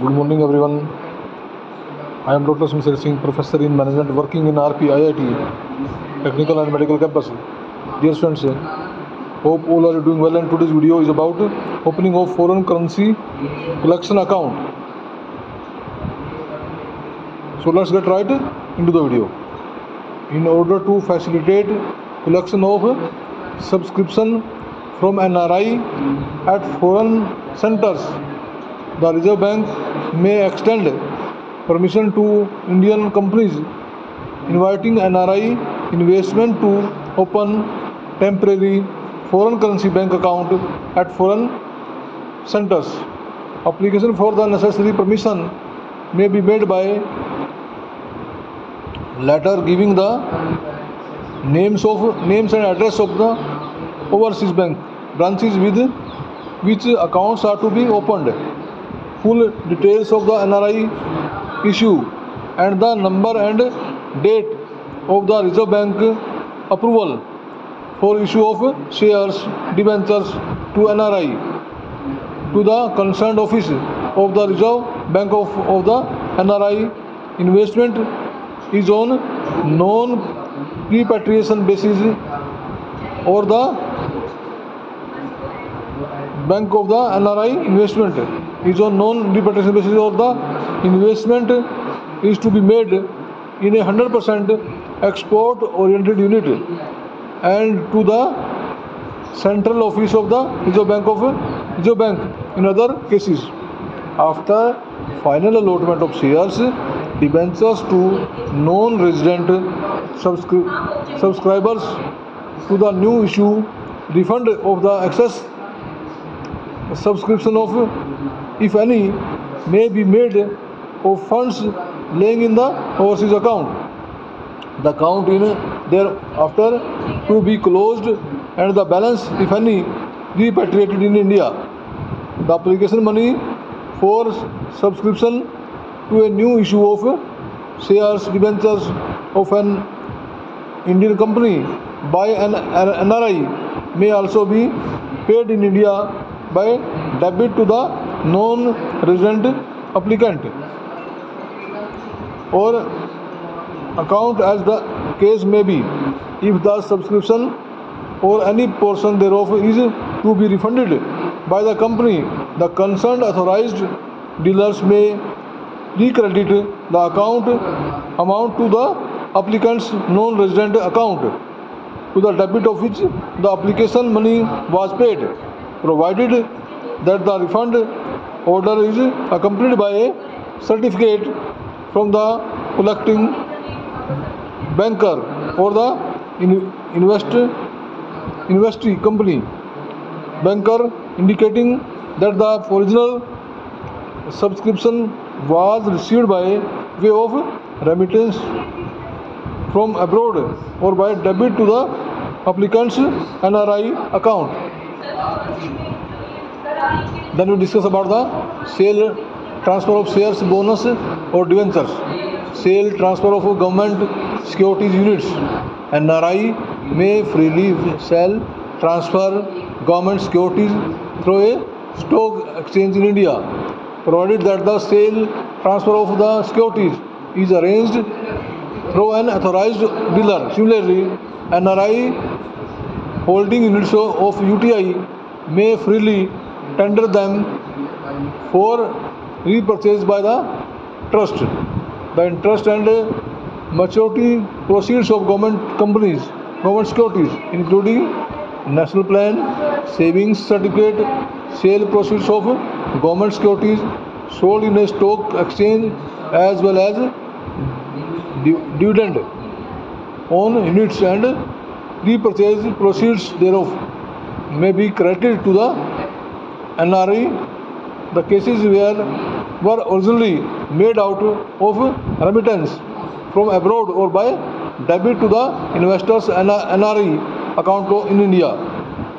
Good morning, everyone. I am Dr. Sumsir Singh, professor in management working in RP IIT, Technical and Medical Campus. Dear friends, hope all are doing well. And today's video is about opening of foreign currency collection account. So let's get right into the video. In order to facilitate collection of subscription from NRI at foreign centers, the Reserve Bank may extend permission to Indian companies inviting NRI investment to open temporary foreign currency bank account at foreign centers. Application for the necessary permission may be made by letter giving the names of names and address of the overseas bank branches with which accounts are to be opened full details of the NRI issue and the number and date of the Reserve Bank approval for issue of shares, debentures to NRI to the concerned office of the Reserve Bank of, of the NRI investment is on non repatriation basis or the bank of the NRI investment is on non-repatriation basis or the investment is to be made in a 100% export-oriented unit and to the central office of the Reserve Bank of Reserve Bank in other cases. After final allotment of shares, debentures to non-resident subscri subscribers to the new issue refund of the excess subscription of if any, may be made of funds laying in the overseas account. The account in thereafter to be closed and the balance, if any, repatriated in India. The application money for subscription to a new issue of shares debentures of an Indian company by an NRI may also be paid in India by debit to the Non-resident applicant, or account as the case may be, if the subscription or any portion thereof is to be refunded by the company, the concerned authorized dealers may recredit the account amount to the applicant's non-resident account to the debit of which the application money was paid, provided that the refund order is accompanied by a certificate from the collecting banker or the invest investee company banker indicating that the original subscription was received by way of remittance from abroad or by debit to the applicant's NRI account. then we discuss about the sale transfer of shares bonus or debentures sale transfer of government securities units and narai may freely sell transfer government securities through a stock exchange in india provided that the sale transfer of the securities is arranged through an authorized dealer similarly nri holding units of uti may freely tender them for repurchase by the trust. The interest and maturity proceeds of government companies, government securities, including national plan, savings certificate, sale proceeds of government securities sold in a stock exchange as well as dividend on units and repurchase proceeds thereof may be credited to the NRE, the cases were were originally made out of remittance from abroad or by debit to the investors NRE account in India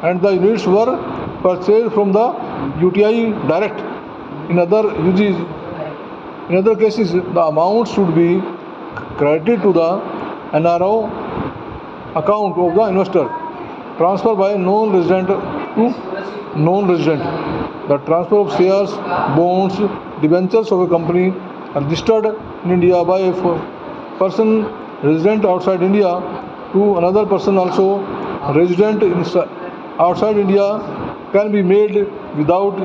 and the units were purchased from the UTI direct in other uses in other cases the amount should be credited to the NRO account of the investor transfer by non-resident to non-resident the transfer of shares, bonds, debentures of a company registered in India by a person resident outside India to another person also resident inside, outside India can be made without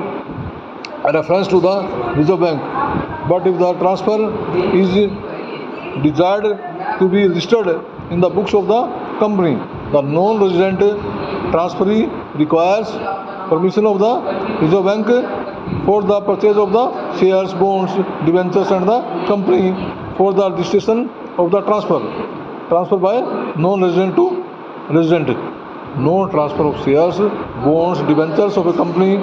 reference to the Reserve Bank. But if the transfer is desired to be registered in the books of the company, the non-resident transferee requires permission of the Reserve Bank for the purchase of the shares, bonds, debentures and the company for the registration of the transfer. Transfer by non-resident to resident. No transfer of shares, bonds, debentures of a company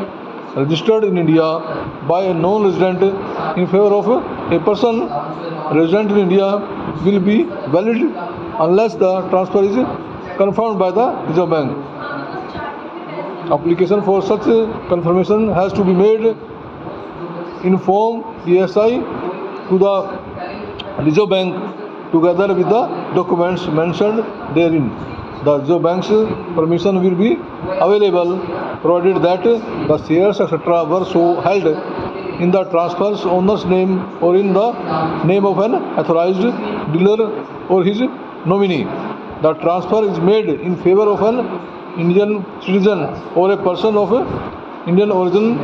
registered in India by a non-resident in favor of a person resident in India will be valid unless the transfer is confirmed by the Reserve Bank. Application for such confirmation has to be made in form DSI to the Reserve Bank together with the documents mentioned therein. The Reserve Bank's permission will be available provided that the shares etc. were so held in the transfer's owner's name or in the name of an authorized dealer or his nominee. The transfer is made in favor of an Indian citizen or a person of Indian origin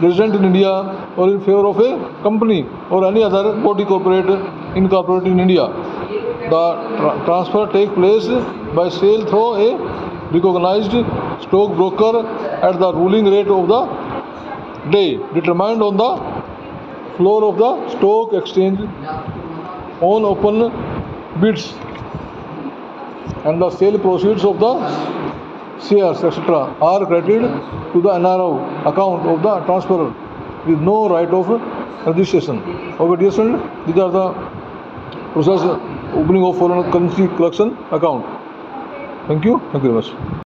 resident in India or in favor of a company or any other body corporate incorporated in India. The transfer takes place by sale through a recognized stockbroker at the ruling rate of the day determined on the floor of the stock exchange on open bids and the sale proceeds of the shares etc are credited to the NRO account of the transferor with no right of registration. Okay dear student, these are the process opening of foreign currency collection account. Thank you. Thank you very much.